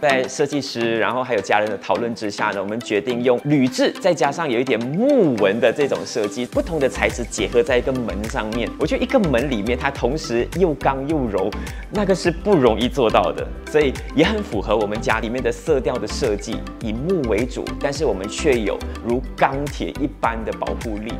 在设计师，然后还有家人的讨论之下呢，我们决定用铝制，再加上有一点木纹的这种设计，不同的材质结合在一个门上面。我觉得一个门里面它同时又刚又柔，那个是不容易做到的，所以也很符合我们家里面的色调的设计，以木为主，但是我们却有如钢铁一般的保护力。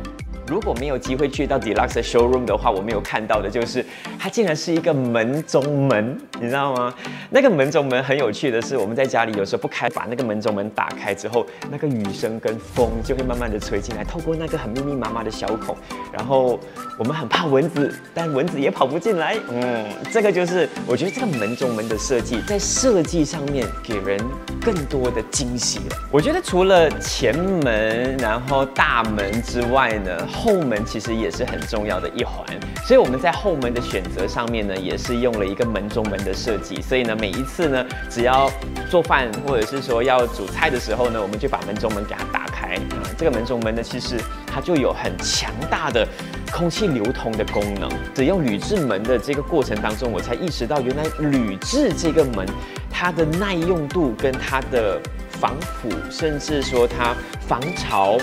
如果没有机会去到 Deluxe showroom 的话，我没有看到的就是它竟然是一个门中门，你知道吗？那个门中门很有趣的是，我们在家里有时候不开，把那个门中门打开之后，那个雨声跟风就会慢慢的吹进来，透过那个很密密麻麻的小孔，然后我们很怕蚊子，但蚊子也跑不进来。嗯，这个就是我觉得这个门中门的设计，在设计上面给人更多的惊喜了。我觉得除了前门，然后大门之外呢，后门其实也是很重要的一环，所以我们在后门的选择上面呢，也是用了一个门中门的设计。所以呢，每一次呢，只要做饭或者是说要煮菜的时候呢，我们就把门中门给它打哎。这个门中门呢，其实它就有很强大的空气流通的功能。只用铝制门的这个过程当中，我才意识到原来铝制这个门它的耐用度跟它的防腐，甚至说它防潮。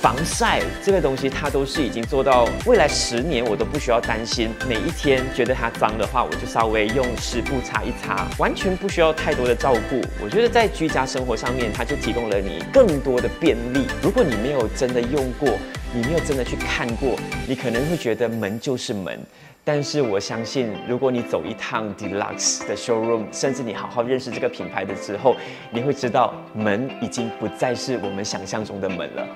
防晒这个东西，它都是已经做到未来十年，我都不需要担心。每一天觉得它脏的话，我就稍微用湿布擦一擦，完全不需要太多的照顾。我觉得在居家生活上面，它就提供了你更多的便利。如果你没有真的用过，你没有真的去看过，你可能会觉得门就是门。但是我相信，如果你走一趟 Deluxe 的 showroom，甚至你好好认识这个品牌的之后，你会知道门已经不再是我们想象中的门了。